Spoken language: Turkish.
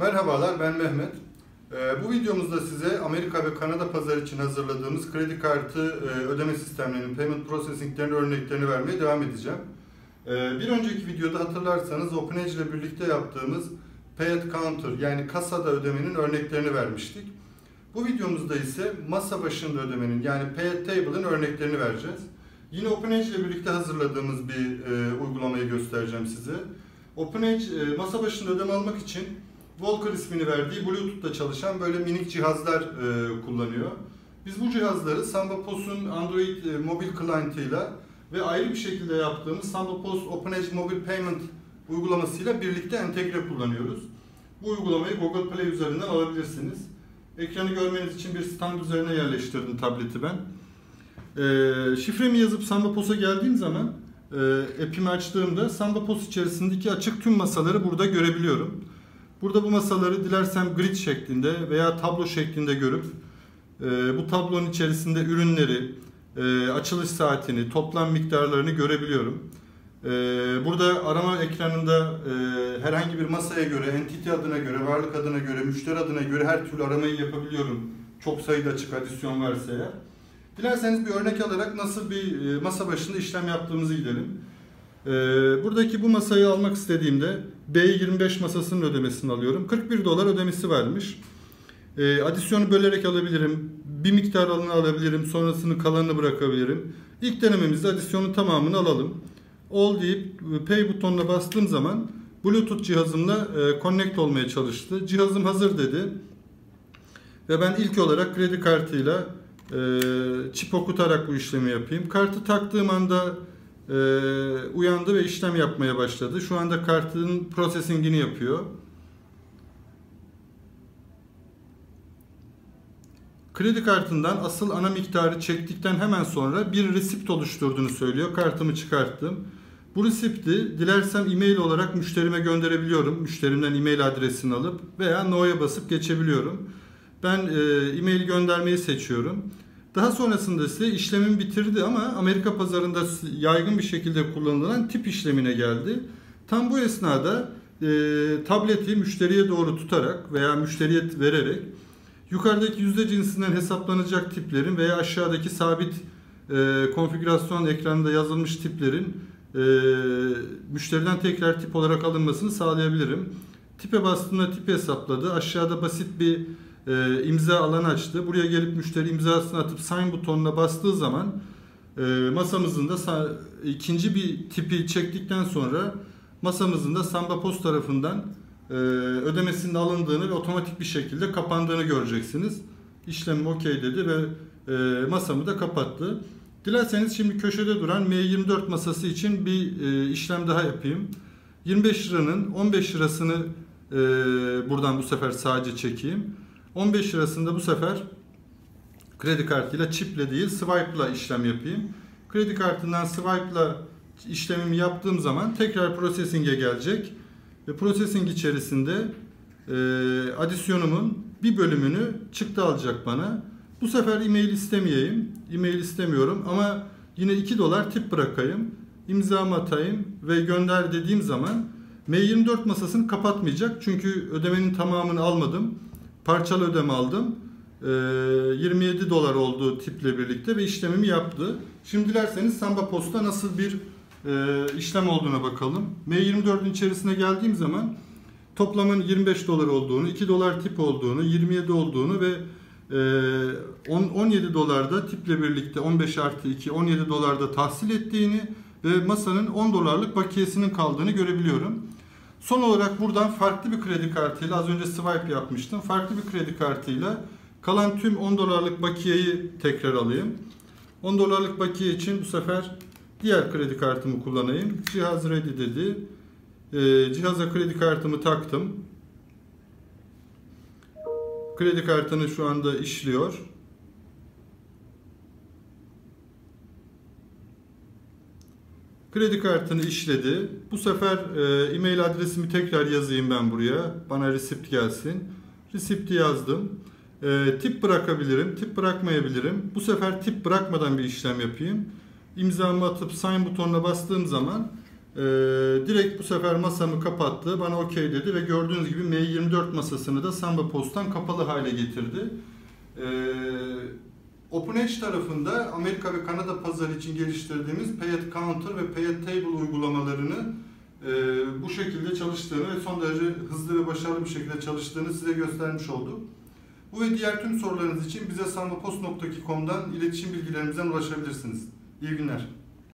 Merhabalar ben Mehmet. Ee, bu videomuzda size Amerika ve Kanada pazarı için hazırladığımız kredi kartı e, ödeme sistemlerinin, payment processing'lerin örneklerini vermeye devam edeceğim. Ee, bir önceki videoda hatırlarsanız OpenEdge ile birlikte yaptığımız Pay at Counter yani kasada ödemenin örneklerini vermiştik. Bu videomuzda ise masa başında ödemenin yani Pay at Table'ın örneklerini vereceğiz. Yine OpenEdge ile birlikte hazırladığımız bir e, uygulamayı göstereceğim size. OpenEdge e, masa başında ödeme almak için Volker ismini verdiği Bluetooth'ta çalışan böyle minik cihazlar e, kullanıyor. Biz bu cihazları Samba POS'un Android e, mobil client'ıyla ve ayrı bir şekilde yaptığımız Samba POS OpenEdge Mobile Payment uygulamasıyla birlikte entegre kullanıyoruz. Bu uygulamayı Google Play üzerinden alabilirsiniz. Ekranı görmeniz için bir stand üzerine yerleştirdim tableti ben. E, şifremi yazıp Samba POS'a geldiğim zaman e, app'imi açtığımda Samba POS içerisindeki açık tüm masaları burada görebiliyorum. Burada bu masaları dilersem grid şeklinde veya tablo şeklinde görüp e, bu tablonun içerisinde ürünleri, e, açılış saatini, toplam miktarlarını görebiliyorum. E, burada arama ekranında e, herhangi bir masaya göre, entity adına göre, varlık adına göre, müşteri adına göre her türlü aramayı yapabiliyorum. Çok sayıda açık adisyon varsa eğer. Dilerseniz bir örnek alarak nasıl bir e, masa başında işlem yaptığımızı gidelim. Ee, buradaki bu masayı almak istediğimde B25 masasının ödemesini alıyorum. 41 dolar ödemesi varmış. Ee, adisyonu bölerek alabilirim. Bir miktar alını alabilirim. Sonrasını kalanını bırakabilirim. İlk denememizde adisyonun tamamını alalım. All deyip e, Pay butonuna bastığım zaman Bluetooth cihazımla e, connect olmaya çalıştı. Cihazım hazır dedi. Ve ben ilk olarak kredi kartıyla e, çip okutarak bu işlemi yapayım. Kartı taktığım anda e, uyandı ve işlem yapmaya başladı. Şu anda kartın processingini yapıyor. Kredi kartından asıl ana miktarı çektikten hemen sonra bir resipt oluşturduğunu söylüyor. Kartımı çıkarttım. Bu resipti dilersem e-mail olarak müşterime gönderebiliyorum. Müşterimden e-mail adresini alıp veya no'ya basıp geçebiliyorum. Ben e, e-mail göndermeyi seçiyorum. Daha sonrasında ise işlemin bitirdi ama Amerika pazarında yaygın bir şekilde kullanılan tip işlemine geldi. Tam bu esnada e, tableti müşteriye doğru tutarak veya müşteriye vererek yukarıdaki yüzde cinsinden hesaplanacak tiplerin veya aşağıdaki sabit e, konfigürasyon ekranında yazılmış tiplerin e, müşteriden tekrar tip olarak alınmasını sağlayabilirim. Tipe bastığımda tip hesapladı. Aşağıda basit bir e, imza alanı açtı. Buraya gelip müşteri imzasını atıp sign butonuna bastığı zaman e, masamızın da ikinci bir tipi çektikten sonra masamızın da Samba Post tarafından e, ödemesinin alındığını ve otomatik bir şekilde kapandığını göreceksiniz. İşlem okey dedi ve e, masamı da kapattı. Dilerseniz şimdi köşede duran M24 masası için bir e, işlem daha yapayım. 25 liranın 15 lirasını e, buradan bu sefer sadece çekeyim. 15 lirasında bu sefer kredi kartıyla çiple değil swipe'la işlem yapayım. Kredi kartından swipe'la işlemimi yaptığım zaman tekrar processing'e gelecek. Ve processing içerisinde e, adisyonumun bir bölümünü çıktı alacak bana. Bu sefer e-mail istemeyeyim. E-mail istemiyorum ama yine 2 dolar tip bırakayım. İmzamı atayım ve gönder dediğim zaman M24 masasını kapatmayacak. Çünkü ödemenin tamamını almadım parçalı ödeme aldım. 27 ee, dolar oldu tiple birlikte ve işlemimi yaptı. Şimdi dilerseniz Samba Post'ta nasıl bir e, işlem olduğuna bakalım. M24'ün içerisine geldiğim zaman toplamın 25 dolar olduğunu, 2 dolar tip olduğunu, 27 olduğunu ve 17 e, dolarda tiple birlikte 15 artı 2 17 dolarda tahsil ettiğini ve masanın 10 dolarlık bakiyesinin kaldığını görebiliyorum. Son olarak buradan farklı bir kredi kartıyla az önce swipe yapmıştım. Farklı bir kredi kartıyla kalan tüm 10 dolarlık bakiyeyi tekrar alayım. 10 dolarlık bakiye için bu sefer diğer kredi kartımı kullanayım. Cihaz ready dedi. Ee, cihaza kredi kartımı taktım. Kredi kartını şu anda işliyor. Kredi kartını işledi. Bu sefer e, e-mail adresimi tekrar yazayım ben buraya. Bana receipt gelsin. Receipt'i yazdım. E, tip bırakabilirim, tip bırakmayabilirim. Bu sefer tip bırakmadan bir işlem yapayım. İmzamı atıp sign butonuna bastığım zaman Ee, direkt bu sefer masamı kapattı. Bana okey dedi ve gördüğünüz gibi M24 masasını da Samba Post'tan kapalı hale getirdi. Ee, OpenEdge tarafında Amerika ve Kanada pazarı için geliştirdiğimiz Pay at Counter ve Pay at Table uygulamalarını e, bu şekilde çalıştığını ve son derece hızlı ve başarılı bir şekilde çalıştığını size göstermiş olduk. Bu ve diğer tüm sorularınız için bize sambapost.com'dan iletişim bilgilerimizden ulaşabilirsiniz. İyi günler.